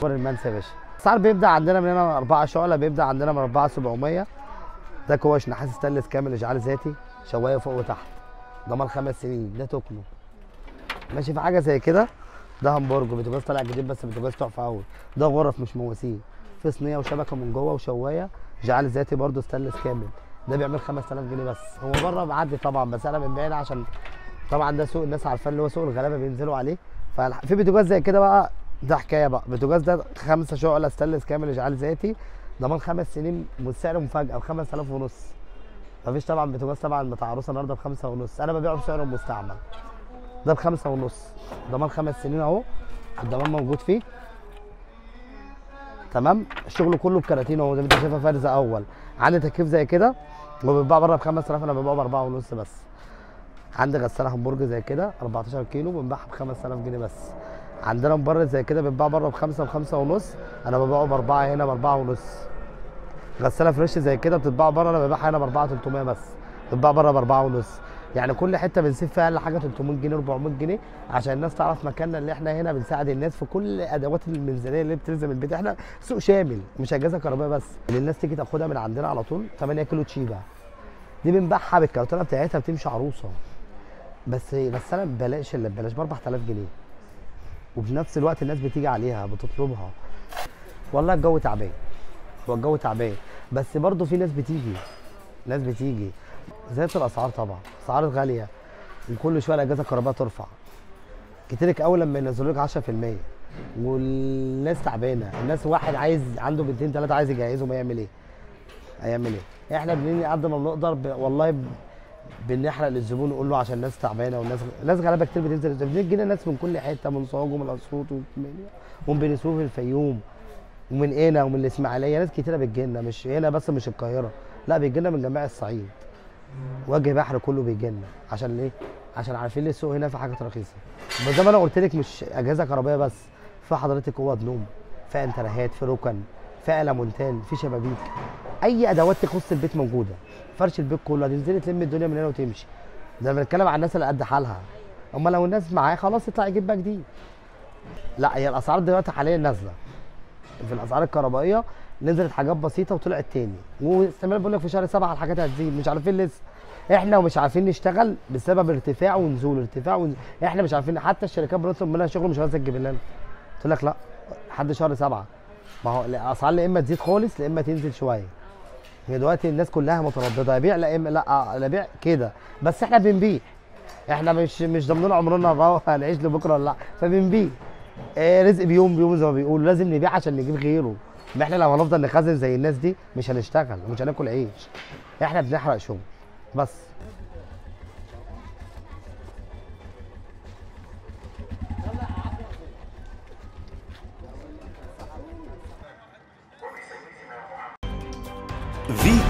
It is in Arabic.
سوبر المنسى يا باشا. الاسعار بيبدأ عندنا من هنا 4 شعلة بيبدأ عندنا من 4 700 ده كوش نحاس ستانلس كامل إشعال ذاتي شواية فوق وتحت. ضمان خمس سنين ده تكنو ماشي في حاجة زي كده؟ ده همبرجر بوتاجاز طالع جديد بس بوتاجاز تحفة قوي ده غرف مش مواسير. في صينية وشبكة من جوه وشواية إشعال ذاتي برده ستانلس كامل. ده بيعمل 5000 جنيه بس. هو بره معدي طبعا بس أنا من بعيد عشان طبعا ده سوق الناس عارفاه اللي هو سوق الغلابة بينزلوا عليه. ففي بوتاجاز زي كده بقى ده حكاية بقى. بوتاجاز ده خمسة شعلة ستانلس كامل إشعال ذاتي ضمان خمس سنين والسعر مفاجأة ب 5000 ونص. مفيش طبعا بوتاجاز طبعا بتاع عروسه النهارده بخمسة ونص. أنا ببيعه بسعره المستعمل ده بخمسة ونص. ضمان خمس سنين أهو الضمان موجود فيه. تمام؟ الشغل كله بكراتين أهو زي ما أنت شايفها فرز أول. عندي تكييف زي كده وبيتباع بره ب 5000 أنا ببيعه ب 4 ونص بس. عندي غسالة همبرجر زي كده 14 كيلو بنباعها ب 5000 جنيه بس. عندنا مبرد زي كده بيتباع بره بخمسة وخمسة ونص أنا ببيعه بأربعة هنا بأربعة ونص. غسالة فريش زي كده بتتباع بره أنا ببيعها هنا بأربعة 300 بس بتتباع بره بأربعة ونص. يعني كل حتة بنسيب فيها أقل حاجة 300 جنيه 400 جنيه عشان الناس تعرف مكاننا اللي إحنا هنا بنساعد الناس في كل أدوات المنزلية اللي بتلزم البيت. إحنا سوق شامل مش أجهزة كهربائية بس. اللي الناس تيجي تاخدها من عندنا على طول 8 كيلو تشيبا دي بنبيعها بالكرتونة بتاعتها بتمشي عروسة. بس غساله ببلاش اللي ببلاش ب 4000 جنيه. وفي نفس الوقت الناس بتيجي عليها بتطلبها. والله الجو تعبان. هو الجو تعبان. بس برضه في ناس بتيجي. ناس بتيجي. زادت الأسعار طبعا. أسعار غالية. وكل شوية الأجهزة الكهربائية ترفع. كتيرك اول لما ينزلوا لك 10% والناس تعبانة. الناس واحد عايز عنده بنتين ثلاثة عايز يجهزهم هيعمل إيه؟ هيعمل إيه؟ إحنا بنيجي على قد ما بنقدر. والله. بنحرق للزبون نقول له عشان الناس تعبانة والناس ناس غلابه كتير بتنزل بنجي لنا ناس من كل حتة من سوهاج ومن أسيوط ومن بني سويف الفيوم ومن قنا ومن الإسماعيلية. ناس كتيرة بتجي لنا مش هنا بس مش القاهرة. لا بيجي لنا من جميع الصعيد. وجه بحر كله بيجي لنا عشان ليه؟ عشان عارفين ليه السوق هنا في حاجات رخيصة. بس زي ما أنا قلت لك مش أجهزة كهربائية بس في حضرتك اوض نوم في انترهات في ركن في المونتان في شبابيك. أي أدوات تخص البيت موجودة. فرش البيت كله هتنزلي تلم الدنيا من هنا وتمشي. ده بنتكلم عن الناس اللي قد حالها. أما لو الناس معاه خلاص يطلع يجيب بقى جديد. لا هي الأسعار دلوقتي حاليا نازلة. في الأسعار الكهربائية نزلت حاجات بسيطة وطلعت تاني. واستمرار بقول لك في شهر سبعة الحاجات هتزيد مش عارفين لسه. إحنا ومش عارفين نشتغل بسبب ارتفاع ونزول ارتفاع ونزول. إحنا مش عارفين حتى الشركات بنطلب منها شغل مش عايزة تجيب لنا. قلت لك لا لحد شهر سبعة. ما هو الأسعار لا إما تزيد خالص لا إما تنزل شوية. هي دلوقتي الناس كلها مترددة ابيع لا لا لا ابيع كده. بس إحنا بنبيع. إحنا مش مش ضامنين عمرنا بقى هنعيش لبكرة ولا لأ. فبنبيع. آه رزق بيوم بيوم زي ما بيقولوا. لازم نبيع عشان نجيب غيره. ما إحنا لو هنفضل نخزن زي الناس دي مش هنشتغل ومش هناكل عيش. إحنا بنحرق شغل. بس. Vi